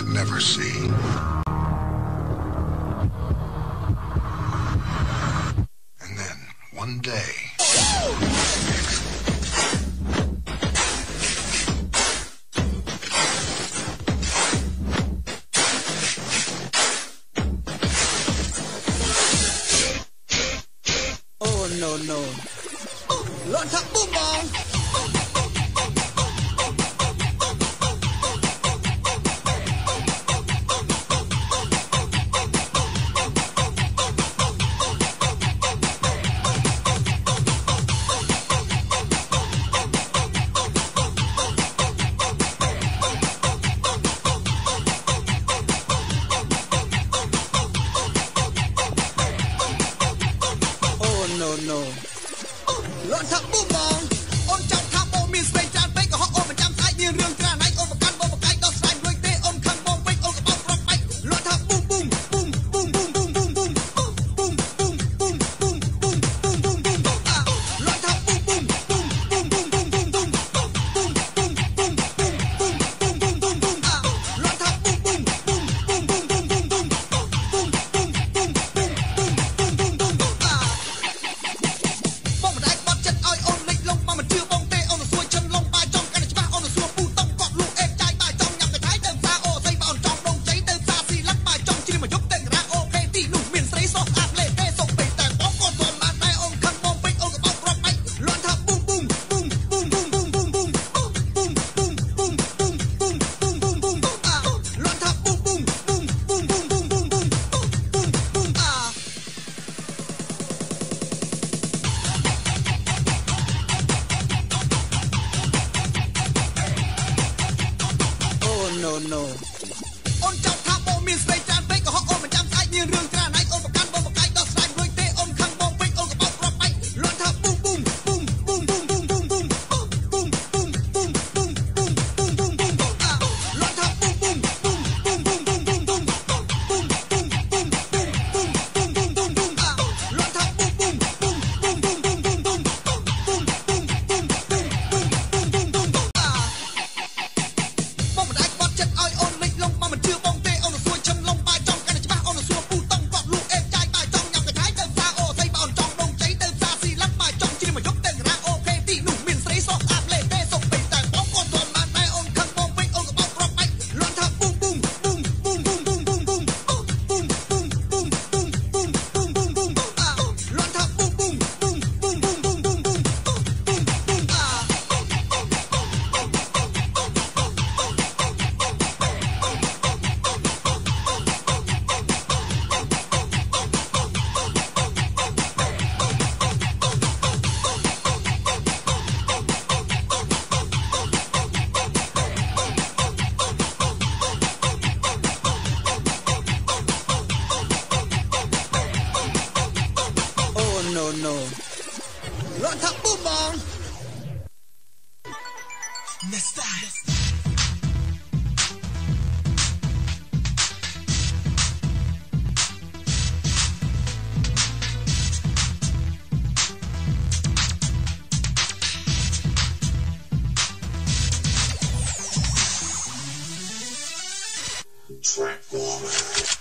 I never see. And then, one day... Oh, no, no. Oh, lots of boom Rock Nesta. Track.